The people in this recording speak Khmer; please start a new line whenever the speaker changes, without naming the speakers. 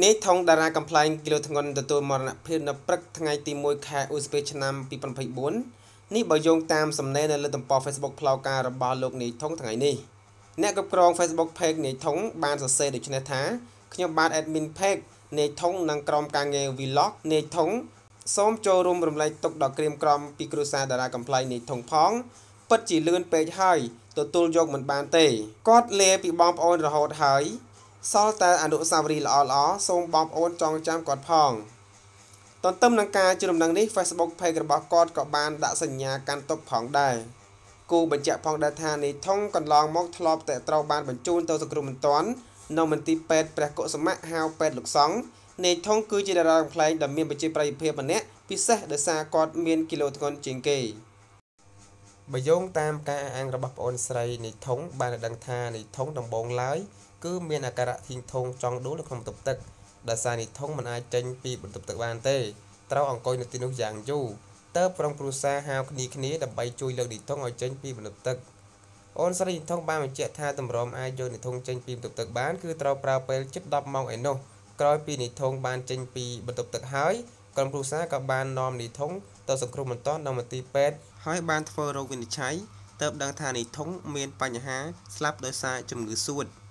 នាយថងតារាកំ pl ែងគីឡូធ្ងន់ទទួលមរណភាពនៅព្រឹកថ្ងៃទី1ខែឧសភាឆ្នាំ2024នេះបើយោងតាមសំណេរនៅលើទំព័រ Facebook ផ្លូវការរបស់លោកនាយថងថ្ងៃនេះអ្នកគ្រប់គ្រង Facebook Page នាយថងបានសរសេរដូចនេះថាខ្ញុំបាទ admin page នាយថងនិងក្រុមការងារ Vlog នាយថងសូមចូលរួមរំលែកទុកដល់ក្រៀមក្រំពីគ្រួសារតារាកំ pl ែងនាយថងផងពិតជាលឿនពេកហើយទទួលយកមិនបានទេគាត់លាពីបងប្អូនរហូតហើយ សល់តែអនុស្សាវរីយ៍ល្អៗសូមបងប្អូនចងចាំគាត់ផងទន្ទឹមនឹងការជូនដំណឹងនេះ Facebook Page របស់គាត់ក៏បានដាក់សញ្ញាកាន់ទុកផងដែរគូបញ្ជាក់ផងដែរថានេះថងកន្លងមកធ្លាប់តែត្រូវបានបញ្ជូនទៅសង្គ្រោះបន្ទាន់នៅមន្ទីរពេទ្យព្រះកុសមៈហៅពេទ្យលោកសង្ឃនេថងគឺជាតារាកំ pl ែងដែលមានប្រជាប្រិយភាពម្នាក់ពិសេសដោយសារគាត់មានគីឡូធ្ងន់ជាងគេ បើយោងតាមការអះអាងរបស់ប្អូនស្រីនេថងបានដឹងថានេថងដំបងឡើយគឺមានអាការៈធីងធងចង់ដួលនៅក្នុងបន្ទប់ទឹកដោយសារនេះធុងមិនអាចចេញពីបន្ទប់ទឹកបានទេត្រូវអង្គុយនៅទីនោះយ៉ាងយូរតើក្រុមគ្រួសារហៅគ្នាគ្នាដើម្បីជួយលើកនីធុងឲ្យចេញពីបន្ទប់ទឹកអូនស្រីនីធុងបានបញ្ជាក់ថាតម្រាំអាចយកនីធុងចេញពីបន្ទប់ទឹកបានគឺត្រូវប្រើពេលជិត10ម៉ោងឯនោះក្រោយពីនីធុងបានចេញពីបន្ទប់ទឹកហើយ ក្រុមគ្រួសារក៏បាននាំនីធុងទៅសង្គ្រោះបន្ទាន់នៅមន្ទីរពេទ្យហើយបានធ្វើរោគវិនិច្ឆ័យទើបដឹងថានីធុងមានបញ្ហាស្លាប់ដោយសារជំងឺសួត។